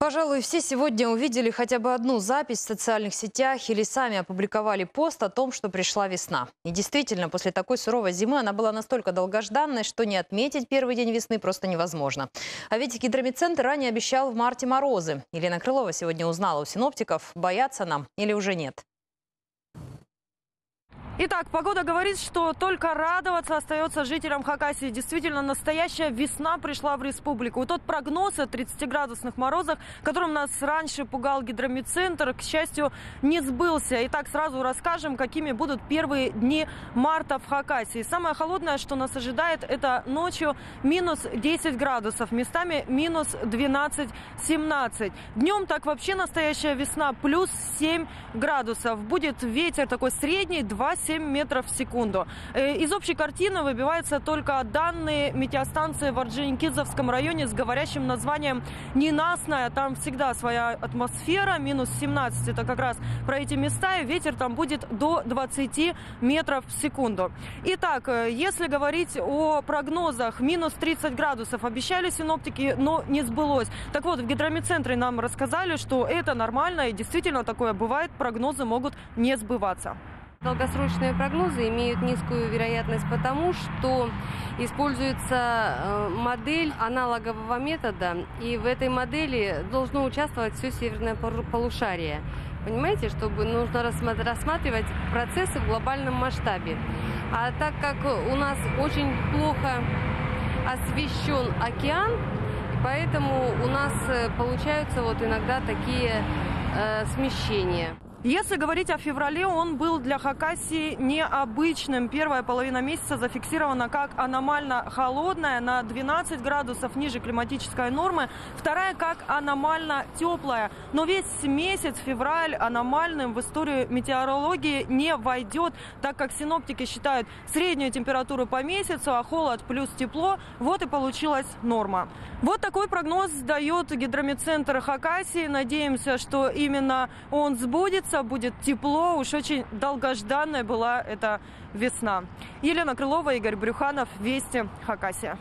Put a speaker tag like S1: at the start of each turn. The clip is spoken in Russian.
S1: Пожалуй, все сегодня увидели хотя бы одну запись в социальных сетях или сами опубликовали пост о том, что пришла весна. И действительно, после такой суровой зимы она была настолько долгожданной, что не отметить первый день весны просто невозможно. А ведь гидромедцентр ранее обещал в марте морозы. Елена Крылова сегодня узнала у синоптиков, боятся нам или уже нет.
S2: Итак, погода говорит, что только радоваться остается жителям Хакасии. Действительно, настоящая весна пришла в республику. И тот прогноз о 30-градусных морозах, которым нас раньше пугал гидромедцентр, к счастью, не сбылся. Итак, сразу расскажем, какими будут первые дни марта в Хакасии. Самое холодное, что нас ожидает, это ночью минус 10 градусов, местами минус 12-17. Днем так вообще настоящая весна, плюс 7 градусов. Будет ветер такой средний, 2 7 метров в секунду. Э, из общей картины выбиваются только данные метеостанции в Орджоникидзевском районе с говорящим названием «Ненастная». Там всегда своя атмосфера, минус 17. Это как раз про эти места, и ветер там будет до 20 метров в секунду. Итак, э, если говорить о прогнозах, минус 30 градусов обещали синоптики, но не сбылось. Так вот, в гидромедцентре нам рассказали, что это нормально, и действительно такое бывает, прогнозы могут не сбываться.
S3: Долгосрочные прогнозы имеют низкую вероятность потому, что используется э, модель аналогового метода, и в этой модели должно участвовать все северное полушарие. Понимаете, чтобы нужно рассматривать процессы в глобальном масштабе. А так как у нас очень плохо освещен океан, поэтому у нас э, получаются вот иногда такие э, смещения.
S2: Если говорить о феврале, он был для Хакасии необычным. Первая половина месяца зафиксирована как аномально холодная, на 12 градусов ниже климатической нормы. Вторая как аномально теплая. Но весь месяц февраль аномальным в историю метеорологии не войдет, так как синоптики считают среднюю температуру по месяцу, а холод плюс тепло. Вот и получилась норма. Вот такой прогноз дает гидромедцентр Хакасии. Надеемся, что именно он сбудется теплится, будет тепло. Уж очень долгожданная была эта весна. Елена Крылова, Игорь Брюханов, Вести, Хакасия.